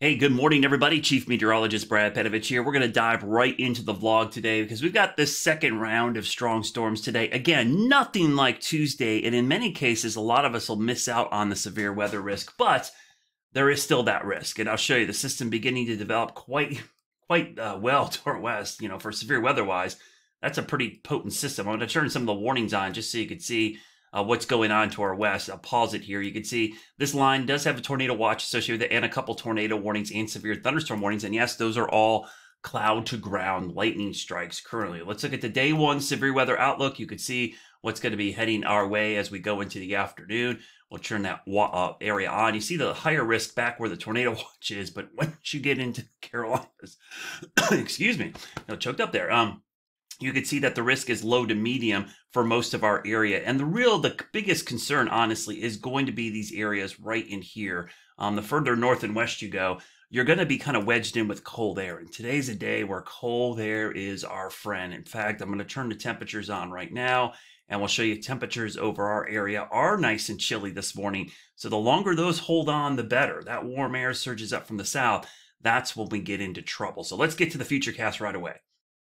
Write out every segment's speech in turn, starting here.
Hey, good morning, everybody. Chief Meteorologist Brad Panovich here. We're going to dive right into the vlog today because we've got this second round of strong storms today. Again, nothing like Tuesday, and in many cases, a lot of us will miss out on the severe weather risk, but there is still that risk. And I'll show you the system beginning to develop quite, quite uh, well toward west, you know, for severe weather wise. That's a pretty potent system. I'm going to turn some of the warnings on just so you can see uh, what's going on to our west. I'll pause it here. You can see this line does have a tornado watch associated with it and a couple tornado warnings and severe thunderstorm warnings. And yes, those are all cloud to ground lightning strikes currently. Let's look at the day one severe weather outlook. You can see what's going to be heading our way as we go into the afternoon. We'll turn that uh, area on. You see the higher risk back where the tornado watch is, but once you get into Carolinas, excuse me, no, choked up there. Um, you can see that the risk is low to medium for most of our area. And the real, the biggest concern, honestly, is going to be these areas right in here. Um, the further north and west you go, you're going to be kind of wedged in with cold air. And today's a day where cold air is our friend. In fact, I'm going to turn the temperatures on right now and we'll show you temperatures over our area are nice and chilly this morning. So the longer those hold on, the better. That warm air surges up from the south. That's when we get into trouble. So let's get to the futurecast right away.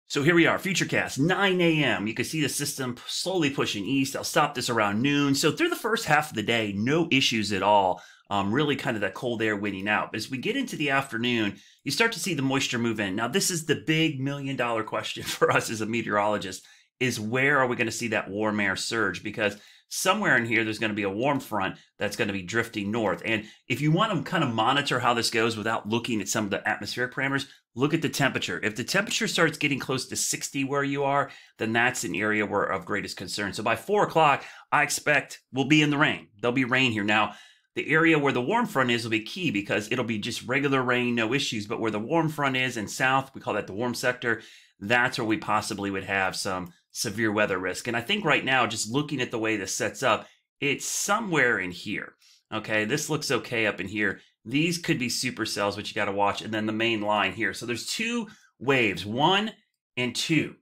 So here we are, Futurecast, 9 a.m. You can see the system slowly pushing east. I'll stop this around noon. So through the first half of the day, no issues at all. Um, really kind of that cold air winning out. But as we get into the afternoon, you start to see the moisture move in. Now, this is the big million dollar question for us as a meteorologist is where are we going to see that warm air surge? Because somewhere in here, there's going to be a warm front that's going to be drifting north. And if you want to kind of monitor how this goes without looking at some of the atmospheric parameters, look at the temperature. If the temperature starts getting close to 60 where you are, then that's an area where of greatest concern. So by four o'clock, I expect we'll be in the rain. There'll be rain here. Now, the area where the warm front is will be key because it'll be just regular rain, no issues. But where the warm front is in south, we call that the warm sector, that's where we possibly would have some severe weather risk. And I think right now, just looking at the way this sets up, it's somewhere in here. Okay, this looks okay up in here. These could be supercells, which you got to watch, and then the main line here. So there's two waves, one and two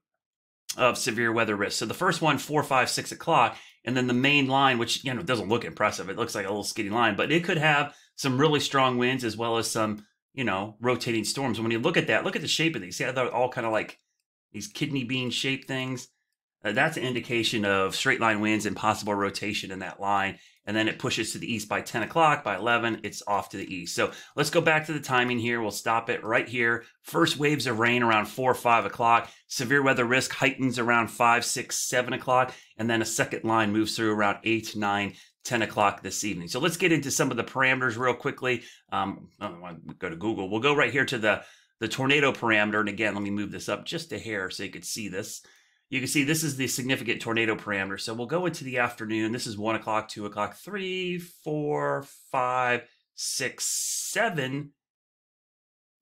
of severe weather risk. So the first one, four, five, six o'clock, and then the main line, which you know doesn't look impressive. It looks like a little skinny line, but it could have some really strong winds as well as some, you know, rotating storms. And when you look at that, look at the shape of these. See how they're all kind of like these kidney bean shaped things. Uh, that's an indication of straight line winds and possible rotation in that line. And then it pushes to the east by 10 o'clock. By 11, it's off to the east. So let's go back to the timing here. We'll stop it right here. First waves of rain around 4 or 5 o'clock. Severe weather risk heightens around 5, 6, 7 o'clock. And then a second line moves through around 8, 9, 10 o'clock this evening. So let's get into some of the parameters real quickly. Um, I don't want to go to Google. We'll go right here to the, the tornado parameter. And again, let me move this up just a hair so you could see this you can see this is the significant tornado parameter. So we'll go into the afternoon. This is one o'clock, two o'clock, three, four, five, six, seven,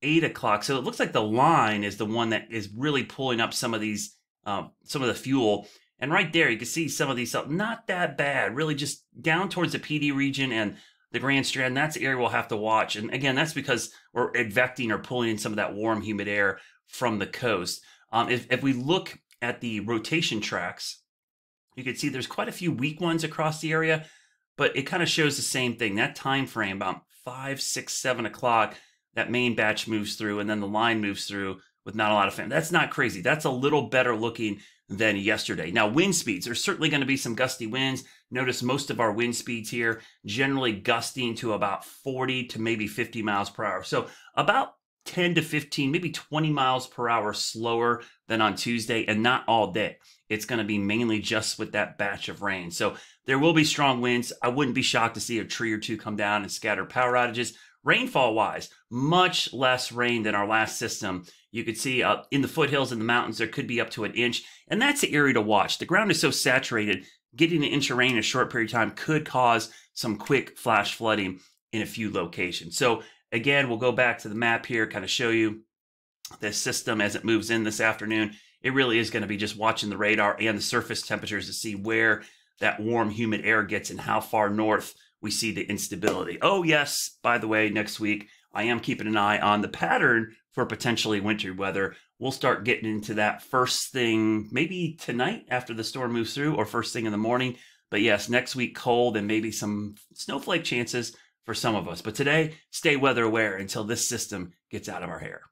eight o'clock. So it looks like the line is the one that is really pulling up some of these, um, some of the fuel. And right there, you can see some of these, not that bad, really just down towards the Pee Dee region and the Grand Strand. That's the area we'll have to watch. And again, that's because we're advecting or pulling in some of that warm, humid air from the coast. Um, if, if we look at the rotation tracks, you can see there's quite a few weak ones across the area, but it kind of shows the same thing. That time frame, about five, six, seven o'clock, that main batch moves through, and then the line moves through with not a lot of fan. That's not crazy. That's a little better looking than yesterday. Now, wind speeds, there's certainly going to be some gusty winds. Notice most of our wind speeds here generally gusting to about 40 to maybe 50 miles per hour. So about 10 to 15, maybe 20 miles per hour slower than on Tuesday and not all day. It's going to be mainly just with that batch of rain. So there will be strong winds. I wouldn't be shocked to see a tree or two come down and scatter power outages. Rainfall wise, much less rain than our last system. You could see uh, in the foothills and the mountains, there could be up to an inch. And that's the area to watch. The ground is so saturated, getting an inch of rain in a short period of time could cause some quick flash flooding in a few locations. So Again, we'll go back to the map here, kind of show you this system as it moves in this afternoon. It really is going to be just watching the radar and the surface temperatures to see where that warm, humid air gets and how far north we see the instability. Oh, yes, by the way, next week, I am keeping an eye on the pattern for potentially winter weather. We'll start getting into that first thing, maybe tonight after the storm moves through, or first thing in the morning. But yes, next week, cold and maybe some snowflake chances for some of us. But today, stay weather aware until this system gets out of our hair.